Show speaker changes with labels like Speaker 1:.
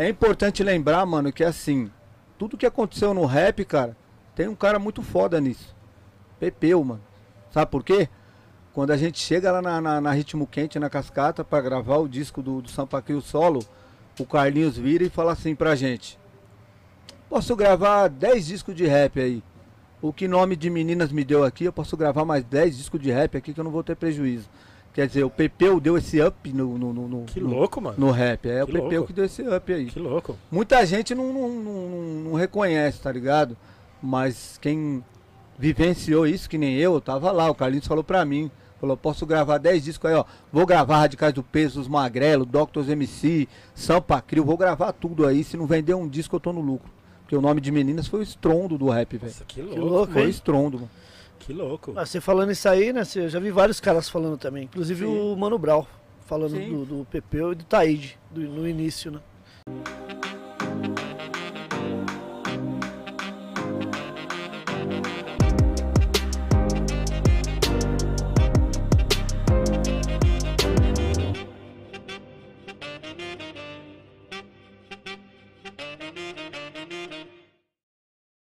Speaker 1: É importante lembrar, mano, que assim, tudo que aconteceu no rap, cara, tem um cara muito foda nisso. Pepeu, mano. Sabe por quê? Quando a gente chega lá na, na, na Ritmo Quente, na Cascata, pra gravar o disco do, do Sampa Crio Solo, o Carlinhos vira e fala assim pra gente: Posso gravar 10 discos de rap aí. O que nome de meninas me deu aqui, eu posso gravar mais 10 discos de rap aqui que eu não vou ter prejuízo. Quer dizer, o Pepeu deu esse up no, no, no, no-
Speaker 2: Que
Speaker 1: no-
Speaker 2: louco, mano.
Speaker 1: no rap. É
Speaker 2: Que
Speaker 1: o Pepeu
Speaker 2: louco.
Speaker 1: que deu esse up aí.
Speaker 2: Que louco.
Speaker 1: Muita gente não, não, não, não- não reconhece, tá ligado? Mas quem vivenciou isso, que nem eu, eu tava lá. O Carlinhos falou pra mim. Falou, posso gravar 10 discos aí, ó. Vou gravar Radicais do Peso, os Magrelo, Doctors MC, Sampa Crio. Vou gravar tudo aí. Se não vender um disco, eu tô no lucro. Porque o nome de meninas foi o estrondo do rap, velho.
Speaker 2: Nossa, que
Speaker 3: Que
Speaker 2: louco.
Speaker 3: louco,
Speaker 1: Foi o
Speaker 3: hein?
Speaker 1: estrondo, mano.
Speaker 2: Que louco.
Speaker 3: Ah, você falando isso aí, né? você- Eu já vi vários caras falando também. Inclusive
Speaker 1: Sim.
Speaker 3: o Mano Brown falando do, do Pepeu e do Taíde do- no início, né?